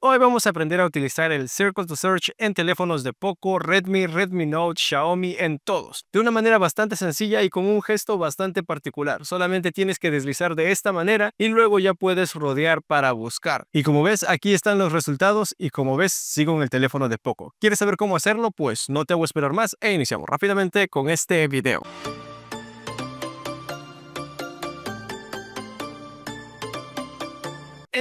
Hoy vamos a aprender a utilizar el Circle to Search en teléfonos de Poco, Redmi, Redmi Note, Xiaomi, en todos. De una manera bastante sencilla y con un gesto bastante particular. Solamente tienes que deslizar de esta manera y luego ya puedes rodear para buscar. Y como ves, aquí están los resultados y como ves, sigo en el teléfono de Poco. ¿Quieres saber cómo hacerlo? Pues no te hago esperar más e iniciamos rápidamente con este video.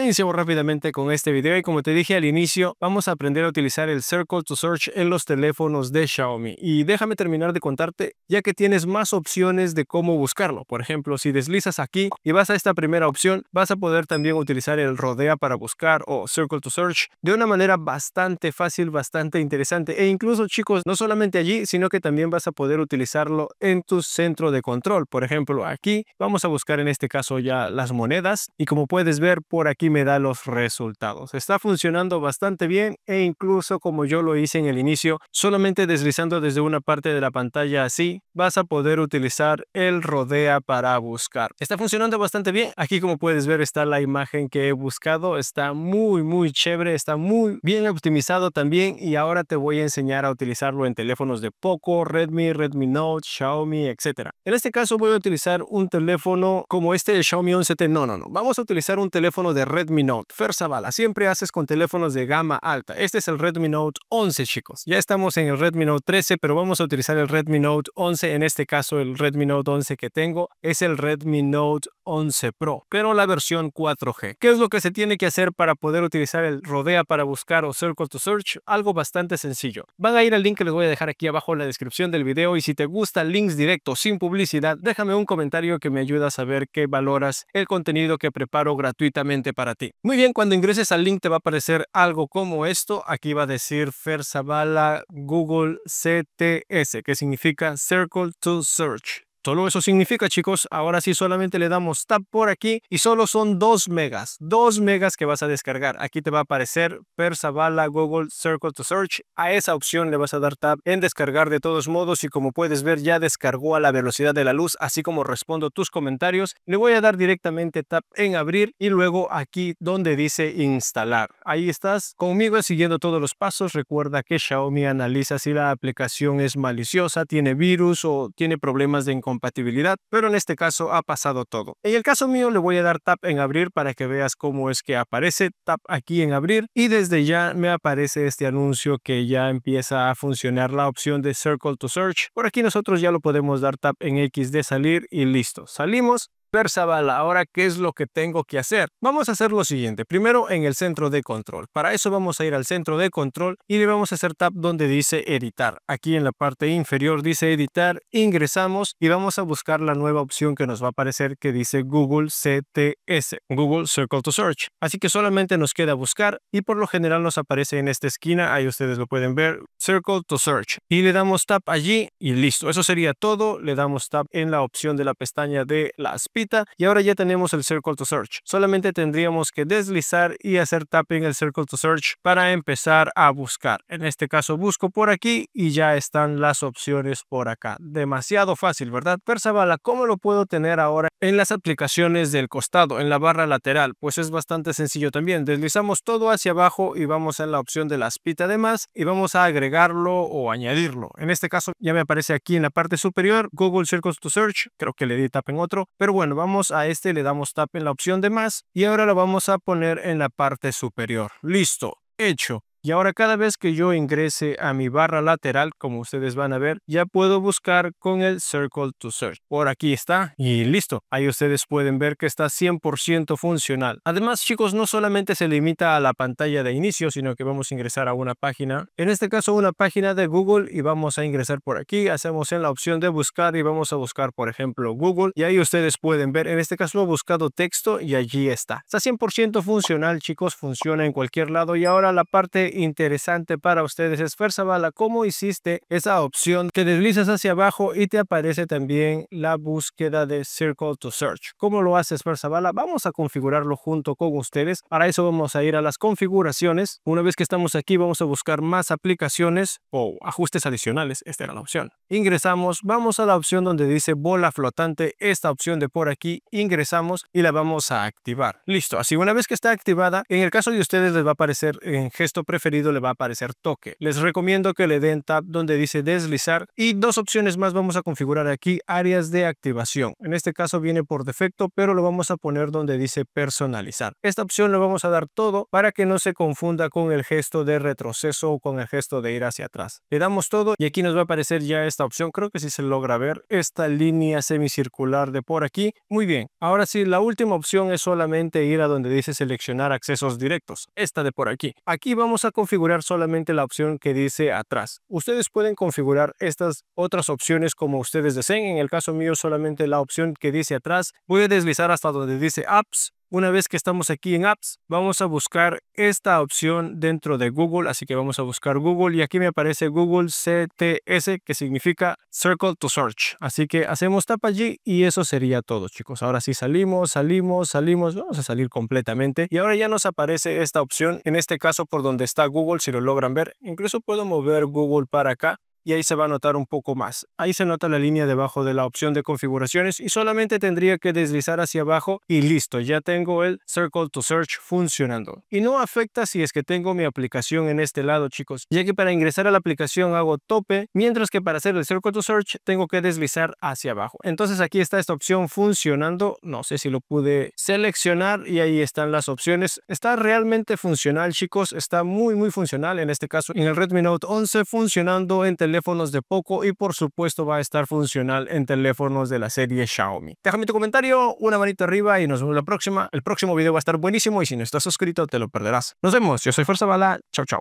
Iniciamos rápidamente con este video y como te dije al inicio, vamos a aprender a utilizar el Circle to Search en los teléfonos de Xiaomi. Y déjame terminar de contarte, ya que tienes más opciones de cómo buscarlo. Por ejemplo, si deslizas aquí y vas a esta primera opción, vas a poder también utilizar el Rodea para buscar o Circle to Search de una manera bastante fácil, bastante interesante. E incluso chicos, no solamente allí, sino que también vas a poder utilizarlo en tu centro de control. Por ejemplo, aquí vamos a buscar en este caso ya las monedas y como puedes ver por aquí me da los resultados. Está funcionando bastante bien e incluso como yo lo hice en el inicio, solamente deslizando desde una parte de la pantalla así, vas a poder utilizar el rodea para buscar. Está funcionando bastante bien. Aquí como puedes ver está la imagen que he buscado. Está muy muy chévere, está muy bien optimizado también y ahora te voy a enseñar a utilizarlo en teléfonos de Poco, Redmi, Redmi Note, Xiaomi, etc. En este caso voy a utilizar un teléfono como este el Xiaomi 11T. No, no, no. Vamos a utilizar un teléfono de Redmi Note. Fersabala, siempre haces con teléfonos de gama alta. Este es el Redmi Note 11, chicos. Ya estamos en el Redmi Note 13, pero vamos a utilizar el Redmi Note 11. En este caso, el Redmi Note 11 que tengo es el Redmi Note 11 Pro, pero la versión 4G. ¿Qué es lo que se tiene que hacer para poder utilizar el Rodea para buscar o Circle to Search? Algo bastante sencillo. Van a ir al link que les voy a dejar aquí abajo en la descripción del video y si te gusta links directos sin publicidad, déjame un comentario que me ayuda a saber que valoras el contenido que preparo gratuitamente para Muy bien, cuando ingreses al link te va a aparecer algo como esto. Aquí va a decir Fersabala Google CTS, que significa Circle to Search. Solo eso significa, chicos, ahora sí solamente le damos tap por aquí y solo son 2 megas, 2 megas que vas a descargar. Aquí te va a aparecer Persabala Google Circle to Search. A esa opción le vas a dar tap en descargar de todos modos y como puedes ver ya descargó a la velocidad de la luz, así como respondo tus comentarios. Le voy a dar directamente tap en abrir y luego aquí donde dice instalar. Ahí estás conmigo siguiendo todos los pasos. Recuerda que Xiaomi analiza si la aplicación es maliciosa, tiene virus o tiene problemas de incompatibilidad compatibilidad, pero en este caso ha pasado todo. En el caso mío le voy a dar tap en abrir para que veas cómo es que aparece, tap aquí en abrir y desde ya me aparece este anuncio que ya empieza a funcionar la opción de Circle to Search. Por aquí nosotros ya lo podemos dar tap en X de salir y listo. Salimos Persabala, ahora qué es lo que tengo que hacer. Vamos a hacer lo siguiente. Primero en el centro de control. Para eso vamos a ir al centro de control y le vamos a hacer tap donde dice editar. Aquí en la parte inferior dice editar. Ingresamos y vamos a buscar la nueva opción que nos va a aparecer que dice Google CTS, Google Circle to Search. Así que solamente nos queda buscar y por lo general nos aparece en esta esquina. Ahí ustedes lo pueden ver. Circle to Search. Y le damos tap allí y listo. Eso sería todo. Le damos tap en la opción de la pestaña de las y ahora ya tenemos el Circle to Search. Solamente tendríamos que deslizar y hacer tapping el Circle to Search para empezar a buscar. En este caso busco por aquí y ya están las opciones por acá. Demasiado fácil, ¿verdad? Persabala, ¿cómo lo puedo tener ahora en las aplicaciones del costado, en la barra lateral? Pues es bastante sencillo también. Deslizamos todo hacia abajo y vamos a la opción de la spita de más y vamos a agregarlo o añadirlo. En este caso ya me aparece aquí en la parte superior Google Circle to Search. Creo que le di tap en otro, pero bueno, vamos a este, le damos tap en la opción de más y ahora lo vamos a poner en la parte superior. Listo, hecho. Y ahora cada vez que yo ingrese a mi barra lateral, como ustedes van a ver, ya puedo buscar con el Circle to Search. Por aquí está y listo. Ahí ustedes pueden ver que está 100% funcional. Además, chicos, no solamente se limita a la pantalla de inicio, sino que vamos a ingresar a una página. En este caso, una página de Google y vamos a ingresar por aquí. Hacemos en la opción de buscar y vamos a buscar, por ejemplo, Google. Y ahí ustedes pueden ver, en este caso he buscado texto y allí está. Está 100% funcional, chicos. Funciona en cualquier lado. Y ahora la parte interesante para ustedes es Fuerza Bala, cómo hiciste esa opción que deslizas hacia abajo y te aparece también la búsqueda de Circle to Search. ¿Cómo lo haces Fuerza Bala? Vamos a configurarlo junto con ustedes. Para eso vamos a ir a las configuraciones. Una vez que estamos aquí vamos a buscar más aplicaciones o ajustes adicionales. Esta era la opción. Ingresamos, vamos a la opción donde dice bola flotante. Esta opción de por aquí ingresamos y la vamos a activar. Listo, así una vez que está activada, en el caso de ustedes les va a aparecer en gesto preferido le va a aparecer toque. Les recomiendo que le den tap donde dice deslizar y dos opciones más vamos a configurar aquí, áreas de activación. En este caso viene por defecto, pero lo vamos a poner donde dice personalizar. Esta opción le vamos a dar todo para que no se confunda con el gesto de retroceso o con el gesto de ir hacia atrás. Le damos todo y aquí nos va a aparecer ya esta opción. Creo que si se logra ver esta línea semicircular de por aquí. Muy bien. Ahora sí, la última opción es solamente ir a donde dice seleccionar accesos directos. Esta de por aquí. Aquí vamos a configurar solamente la opción que dice atrás. Ustedes pueden configurar estas otras opciones como ustedes deseen. En el caso mío solamente la opción que dice atrás. Voy a deslizar hasta donde dice apps una vez que estamos aquí en Apps, vamos a buscar esta opción dentro de Google, así que vamos a buscar Google y aquí me aparece Google CTS, que significa Circle to Search. Así que hacemos tap allí y eso sería todo, chicos. Ahora sí salimos, salimos, salimos, vamos a salir completamente y ahora ya nos aparece esta opción, en este caso por donde está Google, si lo logran ver. Incluso puedo mover Google para acá y ahí se va a notar un poco más. Ahí se nota la línea debajo de la opción de configuraciones y solamente tendría que deslizar hacia abajo y listo, ya tengo el Circle to Search funcionando. Y no afecta si es que tengo mi aplicación en este lado, chicos, ya que para ingresar a la aplicación hago tope, mientras que para hacer el Circle to Search tengo que deslizar hacia abajo. Entonces aquí está esta opción funcionando, no sé si lo pude seleccionar y ahí están las opciones. Está realmente funcional, chicos, está muy muy funcional, en este caso en el Redmi Note 11 funcionando en teléfono teléfonos de Poco y por supuesto va a estar funcional en teléfonos de la serie Xiaomi. Déjame tu comentario, una manita arriba y nos vemos la próxima. El próximo video va a estar buenísimo y si no estás suscrito te lo perderás. Nos vemos, yo soy Fuerza Bala, chao chao.